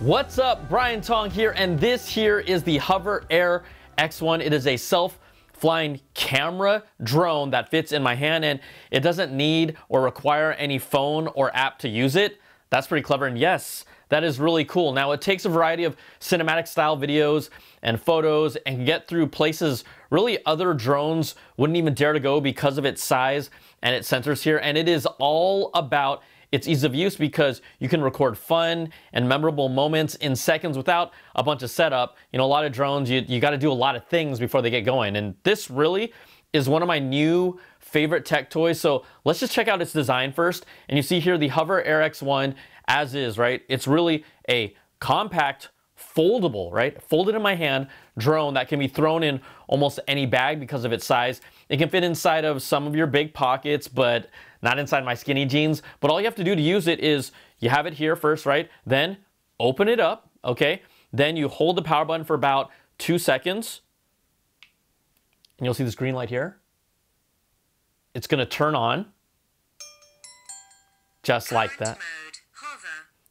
What's up? Brian Tong here, and this here is the Hover Air X1. It is a self-flying camera drone that fits in my hand, and it doesn't need or require any phone or app to use it. That's pretty clever, and yes, that is really cool. Now, it takes a variety of cinematic style videos and photos and can get through places really other drones wouldn't even dare to go because of its size and its sensors here, and it is all about it's ease of use because you can record fun and memorable moments in seconds without a bunch of setup. You know, a lot of drones, you, you got to do a lot of things before they get going. And this really is one of my new favorite tech toys. So let's just check out its design first. And you see here the Hover Air X1 as is, right? It's really a compact, foldable, right? Folded in my hand drone that can be thrown in almost any bag because of its size. It can fit inside of some of your big pockets, but not inside my skinny jeans. But all you have to do to use it is you have it here first, right? Then open it up, okay? Then you hold the power button for about two seconds. And you'll see this green light here. It's gonna turn on. Just like that.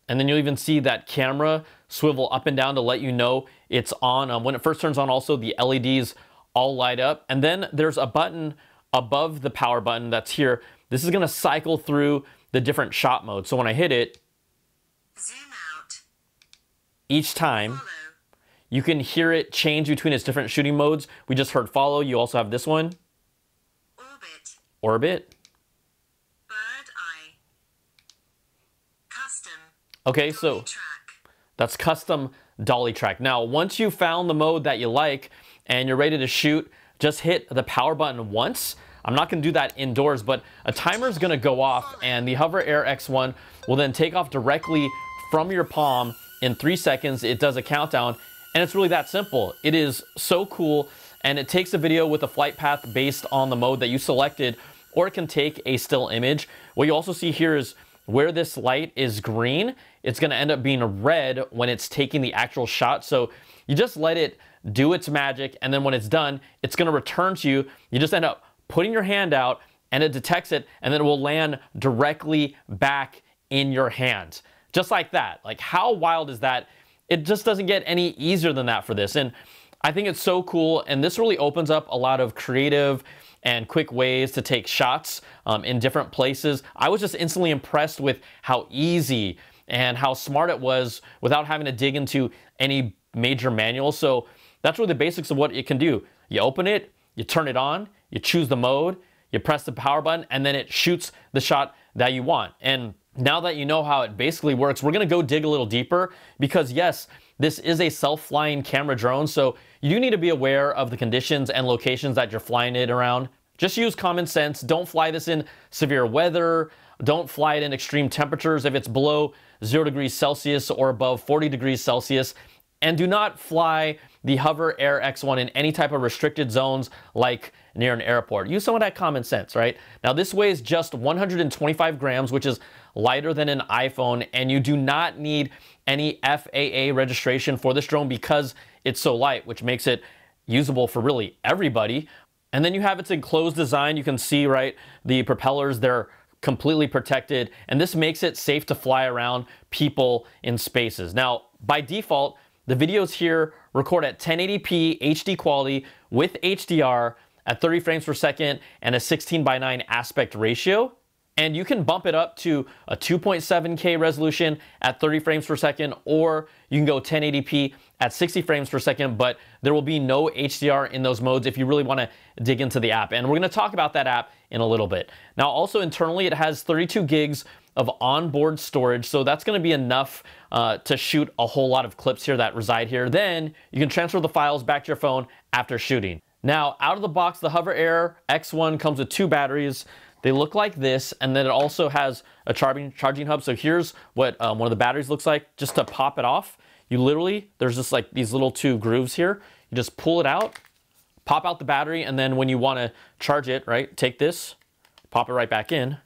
And then you'll even see that camera swivel up and down to let you know it's on. Um, when it first turns on also, the LEDs all light up. And then there's a button above the power button that's here this is going to cycle through the different shot modes. So when I hit it, each time, you can hear it change between its different shooting modes. We just heard follow. You also have this one. Orbit. Orbit. Bird eye. Custom. Okay, so that's custom dolly track. Now, once you found the mode that you like and you're ready to shoot, just hit the power button once I'm not gonna do that indoors, but a timer is gonna go off and the Hover Air X1 will then take off directly from your palm in three seconds. It does a countdown and it's really that simple. It is so cool and it takes a video with a flight path based on the mode that you selected or it can take a still image. What you also see here is where this light is green, it's gonna end up being red when it's taking the actual shot. So you just let it do its magic and then when it's done, it's gonna return to you. You just end up putting your hand out and it detects it and then it will land directly back in your hand. Just like that. Like how wild is that? It just doesn't get any easier than that for this. And I think it's so cool. And this really opens up a lot of creative and quick ways to take shots um, in different places. I was just instantly impressed with how easy and how smart it was without having to dig into any major manual. So that's really the basics of what it can do. You open it, you turn it on, you choose the mode, you press the power button, and then it shoots the shot that you want. And now that you know how it basically works, we're gonna go dig a little deeper because yes, this is a self-flying camera drone, so you do need to be aware of the conditions and locations that you're flying it around. Just use common sense. Don't fly this in severe weather. Don't fly it in extreme temperatures if it's below zero degrees Celsius or above 40 degrees Celsius. And do not fly the Hover Air X1 in any type of restricted zones like near an airport. Use some of that common sense, right? Now this weighs just 125 grams, which is lighter than an iPhone, and you do not need any FAA registration for this drone because it's so light, which makes it usable for really everybody. And then you have its enclosed design. You can see, right, the propellers, they're completely protected, and this makes it safe to fly around people in spaces. Now, by default, the videos here record at 1080p HD quality with HDR at 30 frames per second and a 16 by 9 aspect ratio. And you can bump it up to a 2.7K resolution at 30 frames per second, or you can go 1080p at 60 frames per second, but there will be no HDR in those modes if you really wanna dig into the app. And we're gonna talk about that app in a little bit. Now, also internally, it has 32 gigs of onboard storage, so that's gonna be enough uh, to shoot a whole lot of clips here that reside here. Then you can transfer the files back to your phone after shooting. Now, out of the box, the Hover Air X1 comes with two batteries. They look like this, and then it also has a charging, charging hub. So here's what um, one of the batteries looks like. Just to pop it off, you literally, there's just like these little two grooves here. You just pull it out, pop out the battery, and then when you wanna charge it, right, take this, pop it right back in,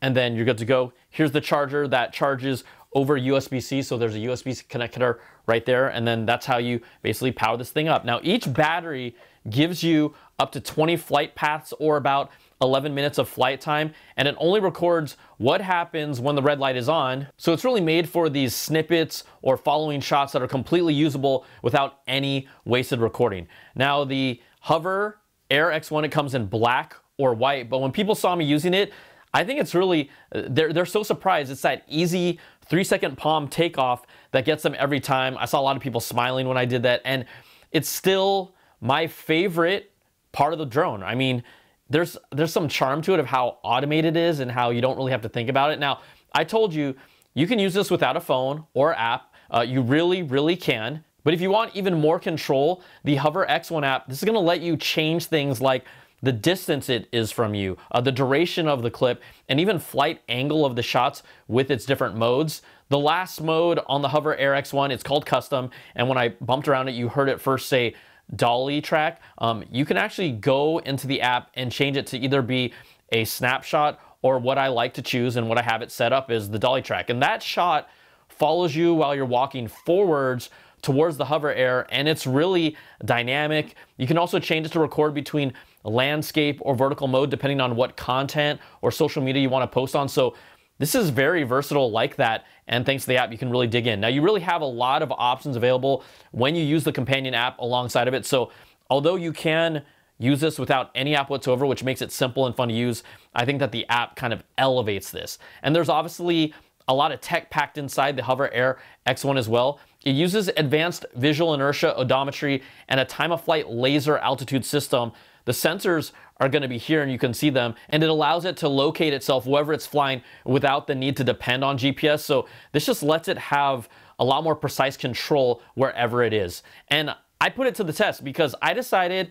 and then you're good to go. Here's the charger that charges over USB-C, so there's a USB-C connector right there, and then that's how you basically power this thing up. Now, each battery gives you up to 20 flight paths or about 11 minutes of flight time, and it only records what happens when the red light is on. So it's really made for these snippets or following shots that are completely usable without any wasted recording. Now, the Hover Air X1, it comes in black or white, but when people saw me using it, I think it's really, they're, they're so surprised. It's that easy three second palm takeoff that gets them every time. I saw a lot of people smiling when I did that, and it's still my favorite part of the drone. I mean, there's there's some charm to it of how automated it is and how you don't really have to think about it. Now, I told you you can use this without a phone or app. Uh, you really, really can. But if you want even more control, the Hover X1 app, this is gonna let you change things like the distance it is from you, uh, the duration of the clip, and even flight angle of the shots with its different modes. The last mode on the Hover Air X1, it's called custom, and when I bumped around it, you heard it first say dolly track. Um, you can actually go into the app and change it to either be a snapshot or what I like to choose and what I have it set up is the dolly track. And that shot follows you while you're walking forwards towards the hover air and it's really dynamic. You can also change it to record between landscape or vertical mode depending on what content or social media you want to post on. So this is very versatile like that, and thanks to the app, you can really dig in. Now, you really have a lot of options available when you use the companion app alongside of it. So, although you can use this without any app whatsoever, which makes it simple and fun to use, I think that the app kind of elevates this. And there's obviously a lot of tech packed inside the Hover Air X1 as well. It uses advanced visual inertia odometry and a time of flight laser altitude system. The sensors are going to be here and you can see them and it allows it to locate itself wherever it's flying without the need to depend on GPS. So this just lets it have a lot more precise control wherever it is. And I put it to the test because I decided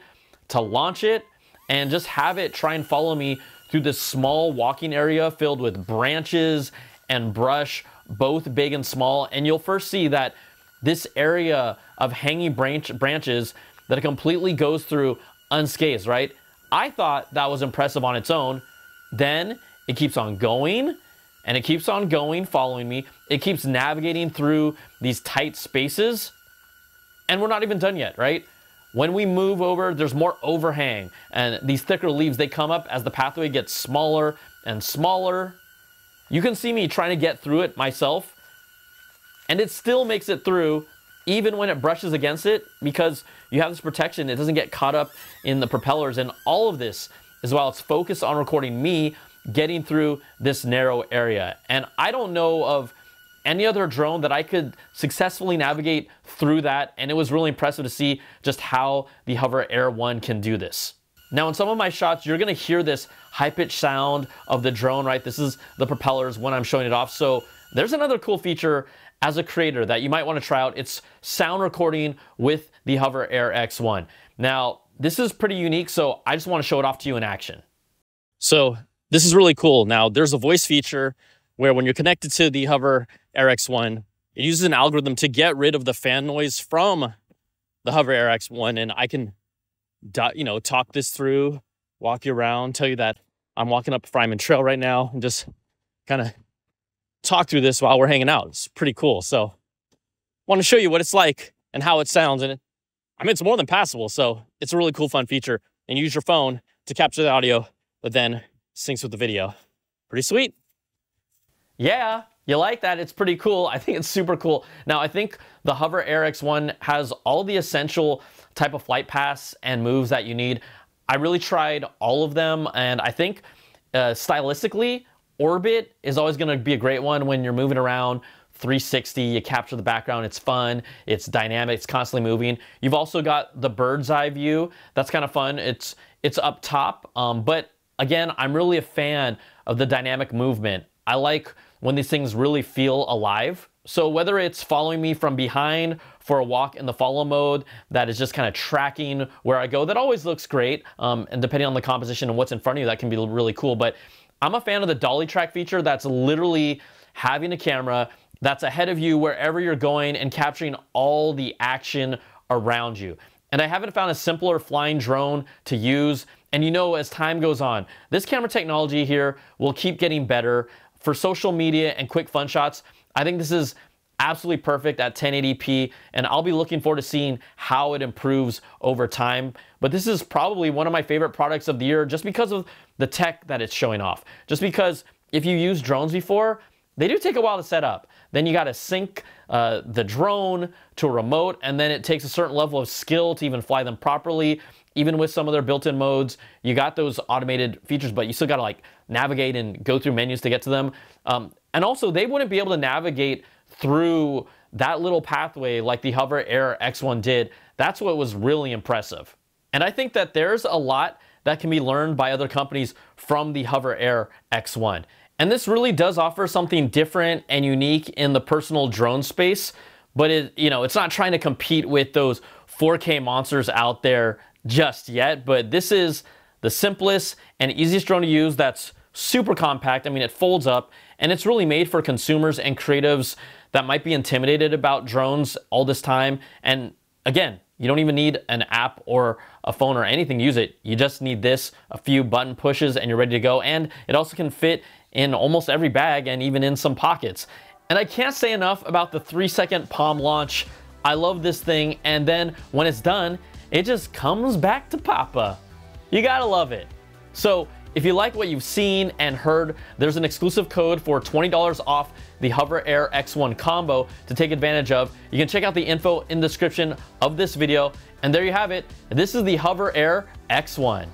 to launch it and just have it try and follow me through this small walking area filled with branches and brush, both big and small. And you'll first see that this area of hanging branch branches that it completely goes through unscathed, right? I thought that was impressive on its own. Then it keeps on going and it keeps on going, following me. It keeps navigating through these tight spaces. And we're not even done yet, right? When we move over, there's more overhang. And these thicker leaves, they come up as the pathway gets smaller and smaller. You can see me trying to get through it myself. And it still makes it through even when it brushes against it, because you have this protection, it doesn't get caught up in the propellers. And all of this is while it's focused on recording me getting through this narrow area. And I don't know of any other drone that I could successfully navigate through that. And it was really impressive to see just how the Hover Air 1 can do this. Now, in some of my shots, you're gonna hear this high-pitched sound of the drone, right? This is the propellers when I'm showing it off. So there's another cool feature as a creator that you might want to try out. It's sound recording with the Hover Air X1. Now, this is pretty unique, so I just want to show it off to you in action. So this is really cool. Now, there's a voice feature where when you're connected to the Hover Air X1, it uses an algorithm to get rid of the fan noise from the Hover Air X1, and I can, you know, talk this through, walk you around, tell you that I'm walking up Fryman Trail right now, and just kind of talk through this while we're hanging out. It's pretty cool. So want to show you what it's like and how it sounds. And it, I mean, it's more than passable. So it's a really cool, fun feature. And use your phone to capture the audio, but then syncs with the video. Pretty sweet. Yeah, you like that? It's pretty cool. I think it's super cool. Now, I think the Hover Air X1 has all the essential type of flight paths and moves that you need. I really tried all of them, and I think uh, stylistically, Orbit is always going to be a great one when you're moving around 360, you capture the background, it's fun, it's dynamic, it's constantly moving. You've also got the bird's eye view. That's kind of fun. It's it's up top, um, but again, I'm really a fan of the dynamic movement. I like when these things really feel alive. So whether it's following me from behind for a walk in the follow mode that is just kind of tracking where I go, that always looks great. Um, and depending on the composition and what's in front of you, that can be really cool. But I'm a fan of the dolly track feature that's literally having a camera that's ahead of you wherever you're going and capturing all the action around you. And I haven't found a simpler flying drone to use. And you know, as time goes on, this camera technology here will keep getting better. For social media and quick fun shots, I think this is absolutely perfect at 1080p, and I'll be looking forward to seeing how it improves over time. But this is probably one of my favorite products of the year just because of the tech that it's showing off. Just because if you use drones before, they do take a while to set up. Then you got to sync uh, the drone to a remote, and then it takes a certain level of skill to even fly them properly. Even with some of their built-in modes, you got those automated features, but you still got to like navigate and go through menus to get to them. Um, and also, they wouldn't be able to navigate through that little pathway like the Hover Air X1 did. That's what was really impressive. And I think that there's a lot that can be learned by other companies from the Hover Air X1. And this really does offer something different and unique in the personal drone space, but it, you know, it's not trying to compete with those 4K monsters out there just yet, but this is the simplest and easiest drone to use that's super compact. I mean, it folds up and it's really made for consumers and creatives that might be intimidated about drones all this time. And again, you don't even need an app or a phone or anything to use it. You just need this, a few button pushes, and you're ready to go. And it also can fit in almost every bag and even in some pockets. And I can't say enough about the three second palm launch. I love this thing. And then when it's done, it just comes back to Papa. You gotta love it. So if you like what you've seen and heard, there's an exclusive code for $20 off the Hover Air X1 combo to take advantage of. You can check out the info in the description of this video. And there you have it. This is the Hover Air X1.